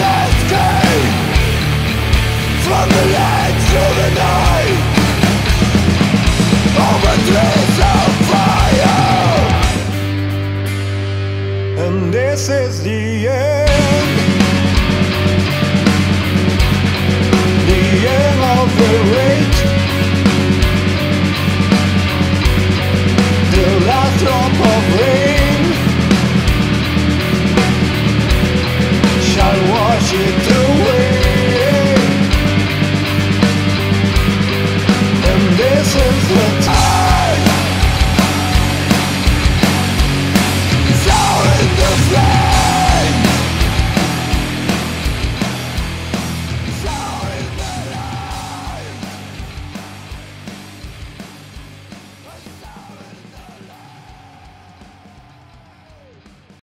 escape From the land to the night Over trees of fire. And this is the end.